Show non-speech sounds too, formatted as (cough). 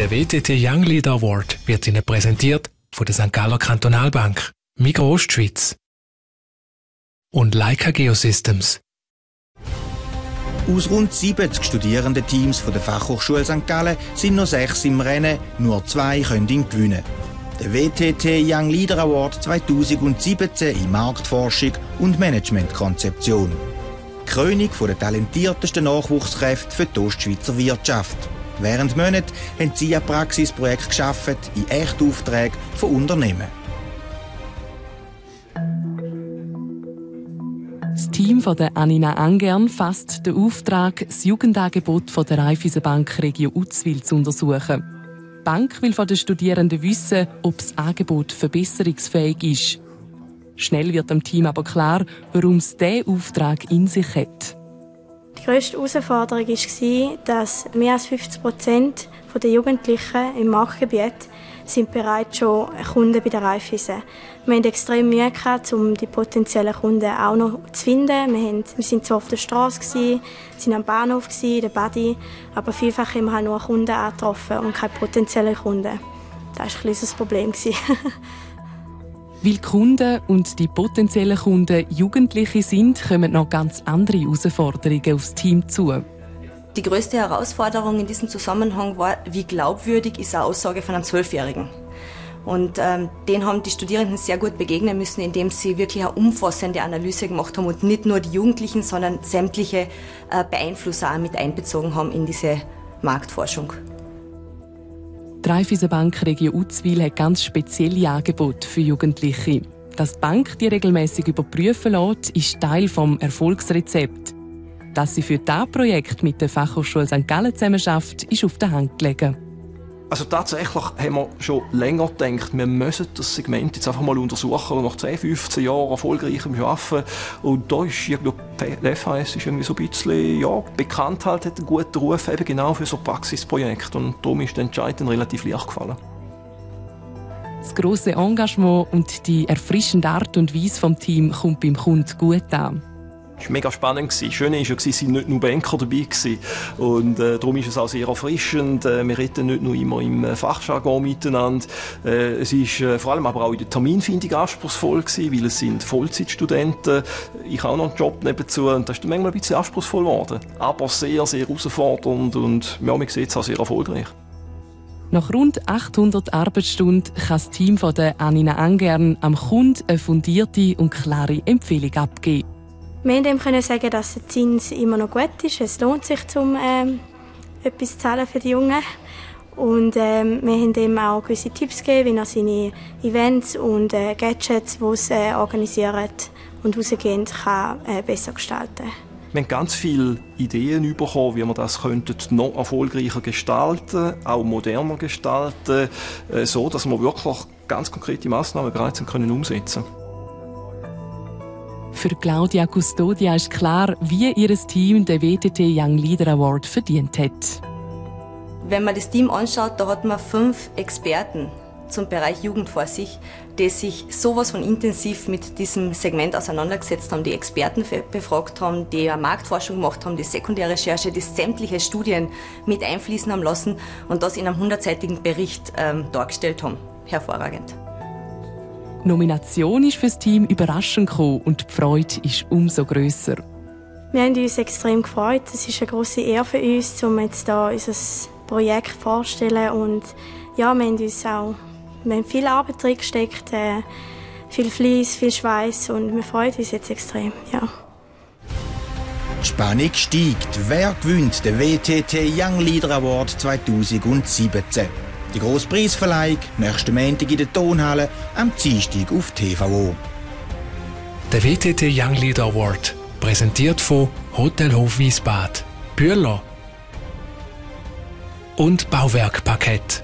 Der WTT Young Leader Award wird Ihnen präsentiert von der St. Galler Kantonalbank, Migros Ostschweiz und Leica Geosystems. Aus rund 70 Studierendenteams von der Fachhochschule St. Gallen sind noch sechs im Rennen, nur zwei können ihn gewinnen. Der WTT Young Leader Award 2017 in Marktforschung und Managementkonzeption. Krönung der talentiertesten Nachwuchskräfte für die Ostschweizer Wirtschaft. Während Monaten haben sie ein Praxisprojekt geschaffen in Echtaufträgen von Unternehmen. Das Team von der Anina Angern fasst den Auftrag, das Jugendangebot von der Raiffeisenbank Region Uzwil zu untersuchen. Die Bank will von den Studierenden wissen, ob das Angebot verbesserungsfähig ist. Schnell wird dem Team aber klar, warum es diesen Auftrag in sich hat. Die grösste Herausforderung war, dass mehr als 50 Prozent der Jugendlichen im Marktgebiet sind bereits schon Kunden bei der Raiffeisen. Wir haben extrem Mühe gehabt, um die potenziellen Kunden auch noch zu finden. Wir, sind zwar auf der Straße, sind am Bahnhof, gewesen, der Badi, aber vielfach haben wir halt nur Kunden angetroffen und keine potenziellen Kunden. Das war ein kleines Problem. (laughs) Weil die Kunden und die potenziellen Kunden Jugendliche sind, kommen noch ganz andere Herausforderungen aufs Team zu. Die größte Herausforderung in diesem Zusammenhang war, wie glaubwürdig ist eine Aussage von einem Zwölfjährigen. Und ähm, den haben die Studierenden sehr gut begegnen müssen, indem sie wirklich eine umfassende Analyse gemacht haben und nicht nur die Jugendlichen, sondern sämtliche äh, Beeinflusser mit einbezogen haben in diese Marktforschung. Die Raiffeisenbank Region Uzwil hat ganz spezielle Angebote für Jugendliche. Dass die Bank die regelmäßig überprüfen lässt, ist Teil vom Erfolgsrezept. Dass sie für das Projekt mit der Fachhochschule St. Gallen zusammenarbeitet, ist auf der Hand gelegen. Also tatsächlich haben wir schon länger gedacht, wir müssen das Segment jetzt einfach mal untersuchen nach 10, 15 Jahren erfolgreichem Arbeiten. Und da ist irgendwie, die FHS ist irgendwie so ein bisschen, ja, bekannt halt, hat einen guten Ruf eben genau für so Praxisprojekte. Und darum ist der Entscheid relativ leicht gefallen. Das grosse Engagement und die erfrischende Art und Weise vom Team kommt beim Kunden gut an. Es war mega spannend. Das Schöne war ja, es waren nicht nur Banker dabei. Und äh, darum ist es auch sehr erfrischend. Äh, wir reden nicht nur immer im äh, Fachjargon miteinander. Äh, es ist äh, vor allem aber auch in der Terminfindung anspruchsvoll gewesen, weil es sind Vollzeitstudenten. Ich habe auch noch einen Job nebenzu und das ist manchmal ein bisschen anspruchsvoll geworden. Aber sehr, sehr herausfordernd und ja, man sieht es auch sehr erfolgreich. Nach rund 800 Arbeitsstunden kann das Team von der Anina Angern am Kunden eine fundierte und klare Empfehlung abgeben. Wir können sagen, dass der Zins immer noch gut ist. Es lohnt sich, um ähm, etwas zu zahlen für die Jungen. Und ähm, wir haben ihm auch gewisse Tipps gegeben, wie er seine Events und äh, Gadgets, die es äh, organisiert und rausgehen, kann äh, besser gestalten wir haben ganz viele Ideen bekommen, wie wir das noch erfolgreicher gestalten, auch moderner gestalten, äh, so dass wir wirklich ganz konkrete Massnahmen bereits umsetzen können. Für Claudia Custodia ist klar, wie ihr Team den WTT Young Leader Award verdient hat. Wenn man das Team anschaut, da hat man fünf Experten zum Bereich Jugend vor sich, die sich sowas von intensiv mit diesem Segment auseinandergesetzt haben, die Experten befragt haben, die Marktforschung gemacht haben, die Sekundärrecherche, die sämtliche Studien mit einfließen haben lassen und das in einem hundertseitigen Bericht ähm, dargestellt haben. Hervorragend. Die Nomination ist für das Team überraschend gekommen und die Freude ist umso grösser. Wir haben uns extrem gefreut. Es ist eine große Ehre für uns, um jetzt hier unser Projekt vorzustellen. Und ja, wir haben uns auch wir haben viel Arbeit drin gesteckt, äh, viel Fleiß, viel Schweiß und wir freuen uns jetzt extrem. Ja. Die Spannung steigt. Wer gewinnt den WTT Young Leader Award 2017? Die grosse Preisverleihung nächsten Montag in der Tonhalle am Dienstag auf TVO. Der WTT Young Leader Award, präsentiert von Hotel Hofwiesbad, Bühler und Bauwerkparkett.